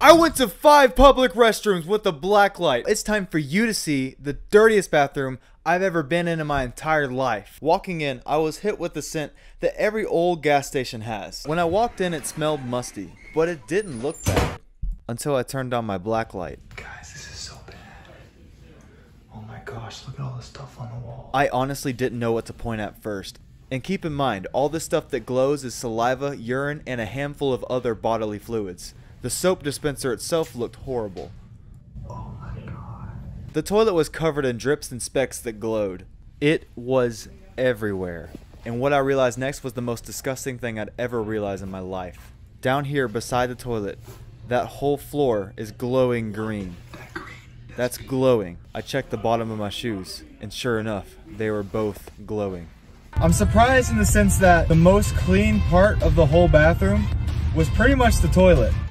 I went to five public restrooms with a black light. It's time for you to see the dirtiest bathroom I've ever been in in my entire life. Walking in, I was hit with the scent that every old gas station has. When I walked in, it smelled musty, but it didn't look bad until I turned on my black light. Guys, this is so bad. Oh my gosh, look at all the stuff on the wall. I honestly didn't know what to point at first. And keep in mind, all the stuff that glows is saliva, urine, and a handful of other bodily fluids. The soap dispenser itself looked horrible. Oh my god. The toilet was covered in drips and specks that glowed. It was everywhere. And what I realized next was the most disgusting thing I'd ever realized in my life. Down here beside the toilet, that whole floor is glowing green. Green. That's glowing. I checked the bottom of my shoes, and sure enough, they were both glowing. I'm surprised in the sense that the most clean part of the whole bathroom was pretty much the toilet.